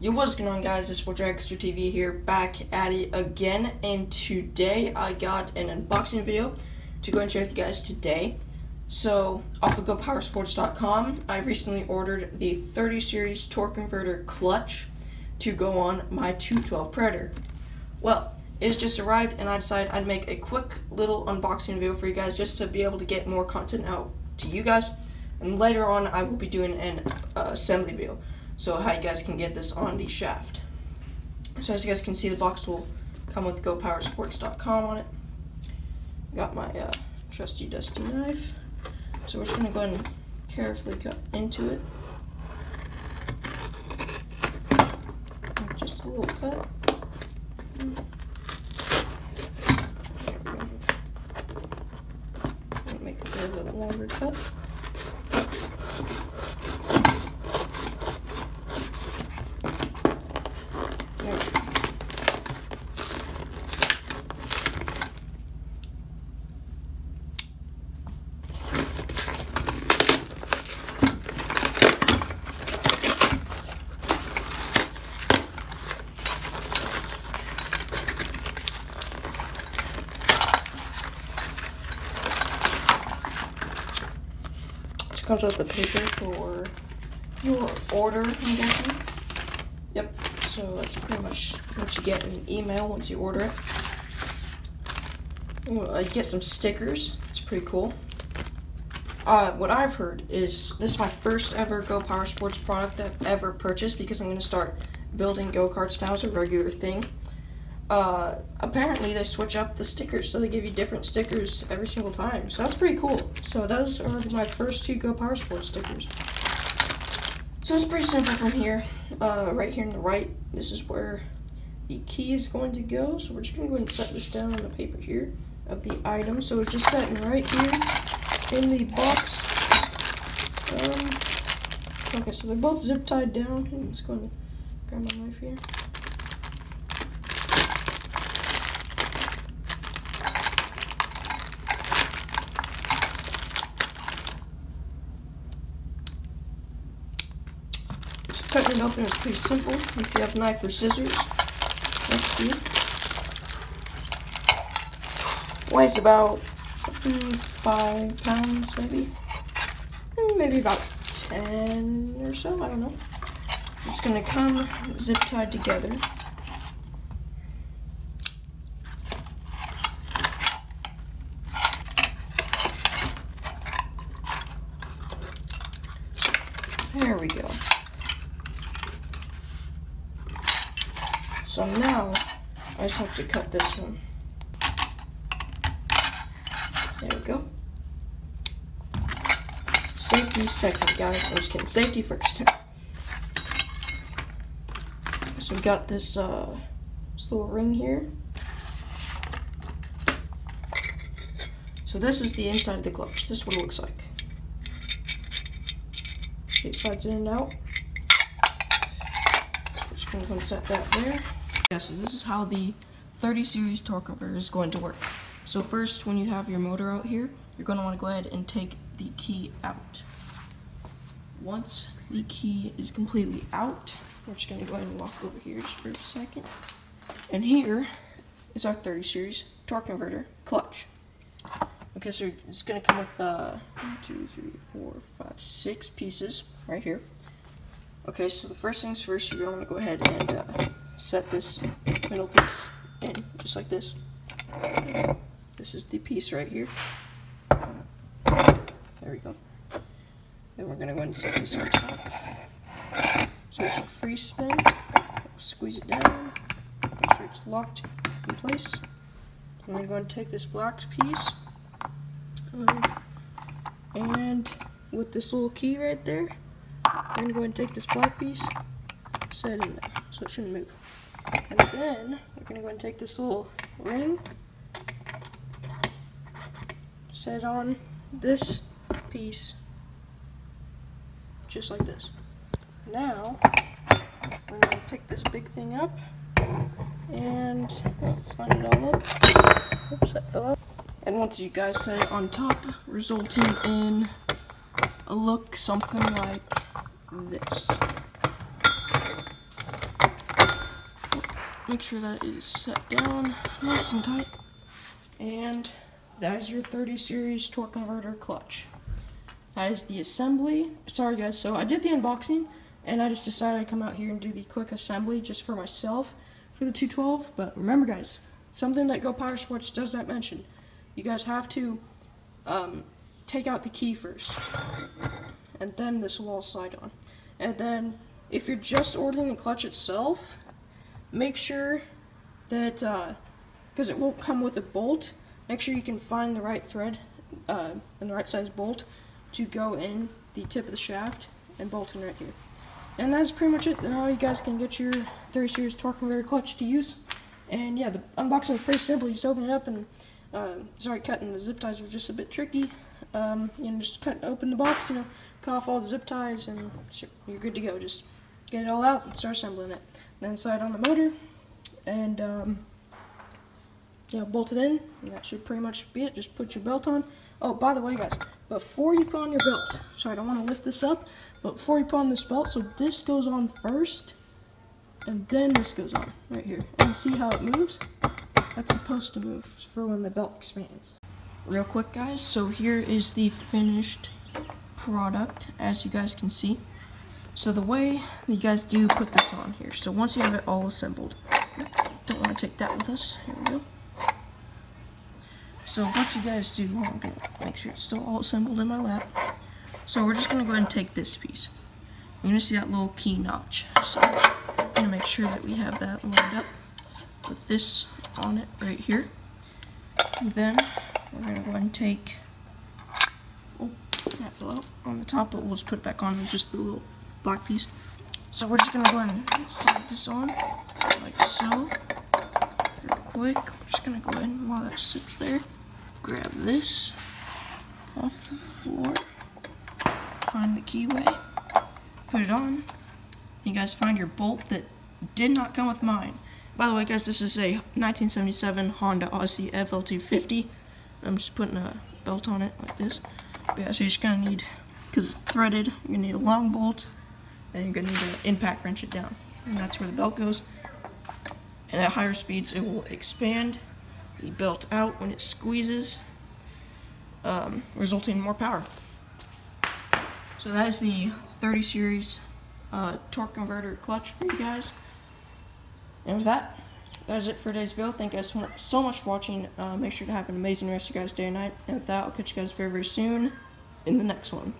Yo, what's going on guys? It's Dragster TV here, back at it again, and today I got an unboxing video to go and share with you guys today. So, off of GoPowerSports.com, I recently ordered the 30 series torque converter clutch to go on my 212 Predator. Well, it's just arrived and I decided I'd make a quick little unboxing video for you guys just to be able to get more content out to you guys. And later on, I will be doing an uh, assembly video. So how you guys can get this on the shaft. So as you guys can see, the box will come with GoPowerSports.com on it. Got my uh, trusty dusty knife. So we're just gonna go ahead and carefully cut into it. Just a little cut. Make a little bit longer cut. Comes with the paper for your order, I'm guessing. Yep, so that's pretty much what you get in an email once you order it. Ooh, I get some stickers. It's pretty cool. Uh, what I've heard is this is my first ever Go Power Sports product that I've ever purchased because I'm going to start building go-karts now as a regular thing uh, apparently they switch up the stickers, so they give you different stickers every single time. So that's pretty cool. So those are my first two Go Power Sports stickers. So it's pretty simple from here. Uh, right here on the right, this is where the key is going to go. So we're just going to go and set this down on the paper here of the item. So it's just setting right here in the box. Um, okay, so they're both zip tied down. I'm just going to grab my knife here. Cutting it open is pretty simple. If you have knife or scissors, to you. Weighs about mm, five pounds, maybe. Mm, maybe about ten or so. I don't know. It's gonna come zip tied together. There we go. So now, I just have to cut this one. There we go. Safety second, guys. I'm just kidding. Safety first. so we got this, uh, this little ring here. So this is the inside of the clutch. This is what it looks like. It slides in and out. Just gonna set that there. So this is how the 30 series torque converter is going to work. So first, when you have your motor out here, you're going to want to go ahead and take the key out. Once the key is completely out, we're just going to go ahead and walk over here just for a second. And here is our 30 series torque converter clutch. Okay, so it's going to come with uh, one, two, three, four, five, six pieces right here. Okay, so the first things first, you're going to want to go ahead and uh, set this middle piece in, just like this. This is the piece right here. There we go. Then we're going to go and set this on top. So it should free spin. Squeeze it down. Make sure it's locked in place. I'm going to go and take this black piece. Um, and with this little key right there, I'm going to go and take this black piece, set in there so it shouldn't move. And then we're going to go and take this little ring, set on this piece, just like this. Now, we're going to pick this big thing up and line it all up. Oops, that fell out. And once you guys set it on top, resulting in a look something like this. Make sure that it is set down nice and tight. And that is your 30 series torque converter clutch. That is the assembly. Sorry guys, so I did the unboxing and I just decided I'd come out here and do the quick assembly just for myself for the 212. But remember guys, something that Go Power Sports does not mention. You guys have to um, take out the key first. And then this will all slide on. And then if you're just ordering the clutch itself, make sure that, because uh, it won't come with a bolt, make sure you can find the right thread uh, and the right size bolt to go in the tip of the shaft and bolt in right here. And that's pretty much it. Now you guys can get your 30 series torque converter clutch to use. And yeah, the unboxing is pretty simple. You just open it up and, uh, sorry, cutting the zip ties was just a bit tricky. Um, you know, just cut open the box, you know, cut off all the zip ties, and you're good to go. Just get it all out and start assembling it. Then slide on the motor, and um, yeah, bolt it in. And that should pretty much be it. Just put your belt on. Oh, by the way, guys, before you put on your belt, sorry, I don't want to lift this up, but before you put on this belt, so this goes on first, and then this goes on right here. And see how it moves? That's supposed to move for when the belt expands. Real quick, guys, so here is the finished product, as you guys can see. So the way you guys do put this on here, so once you have it all assembled, don't want to take that with us, here we go. So what you guys do, I'm going to make sure it's still all assembled in my lap. So we're just going to go ahead and take this piece. You're going to see that little key notch. So I'm going to make sure that we have that lined up with this on it right here. And then we're going to go ahead and take, oh, that fell out on the top, but we'll just put it back on. It's just the little black piece. So we're just to go ahead and slide this on like so. Real quick. We're just to go ahead while that sits there grab this off the floor, find the keyway, put it on. You guys find your bolt that did not come with mine. By the way, guys, this is a 1977 Honda Odyssey FL250. I'm just putting a belt on it like this. But yeah, so you're just gonna need, because it's threaded, you're gonna need a long bolt, and you're gonna need an impact wrench it down. And that's where the belt goes. And at higher speeds, it will expand the belt out when it squeezes, um, resulting in more power. So that is the 30 series uh, torque converter clutch for you guys. And with that, that is it for today's video. Thank you guys so much for watching. Uh, make sure to have an amazing rest of your guys' day and night. And with that, I'll catch you guys very, very soon in the next one.